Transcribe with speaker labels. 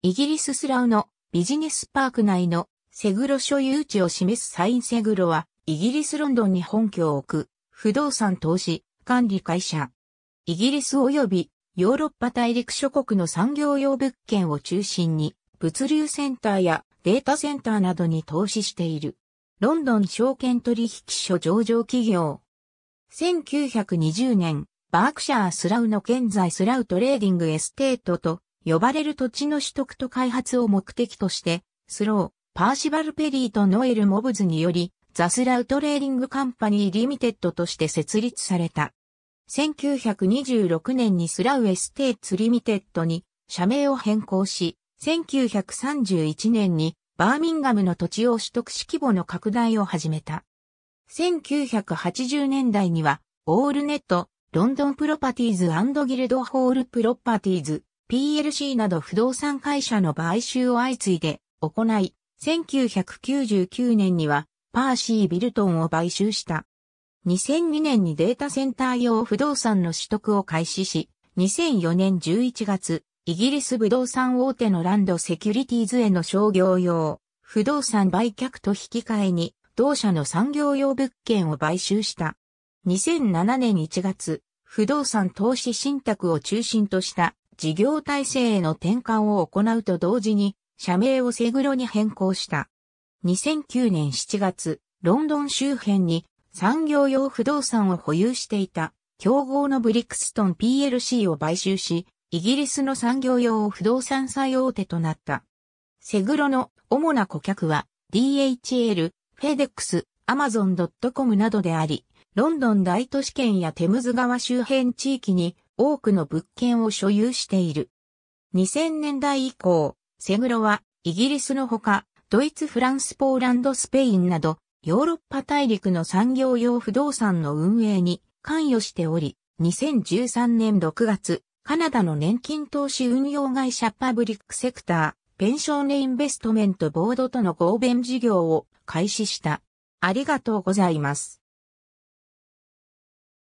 Speaker 1: イギリススラウのビジネスパーク内のセグロ所有地を示すサインセグロは、イギリスロンドンに本拠を置く不動産投資管理会社。イギリス及びヨーロッパ大陸諸国の産業用物件を中心に物流センターやデータセンターなどに投資している。ロンドン証券取引所上場企業。1920年、バークシャースラウの現在スラウトレーディングエステートと呼ばれる土地の取得と開発を目的として、スロー、パーシバル・ペリーとノエル・モブズにより、ザスラウトレーディングカンパニーリミテッドとして設立された。1926年にスラウエステーツリミテッドに社名を変更し、1931年にバーミンガムの土地を取得し規模の拡大を始めた。1980年代には、オールネット、ロンドンプロパティーズギルドホールプロパティーズ、PLC など不動産会社の買収を相次いで行い、1999年にはパーシー・ビルトンを買収した。2002年にデータセンター用不動産の取得を開始し、2004年11月、イギリス不動産大手のランドセキュリティーズへの商業用、不動産売却と引き換えに、同社の産業用物件を買収した。2007年1月、不動産投資信託を中心とした事業体制への転換を行うと同時に、社名をセグロに変更した。2009年7月、ロンドン周辺に産業用不動産を保有していた競合のブリックストン PLC を買収し、イギリスの産業用不動産最大手となった。セグロの主な顧客は DHL、FedEx、Amazon.com などであり、ロンドン大都市圏やテムズ川周辺地域に多くの物件を所有している。2000年代以降、セグロはイギリスのほか、ドイツ、フランス、ポーランド、スペインなど、ヨーロッパ大陸の産業用不動産の運営に関与しており、2013年6月、カナダの年金投資運用会社パブリックセクター、ペンションネインベストメントボードとの合弁事業を開始した。ありがとうございます。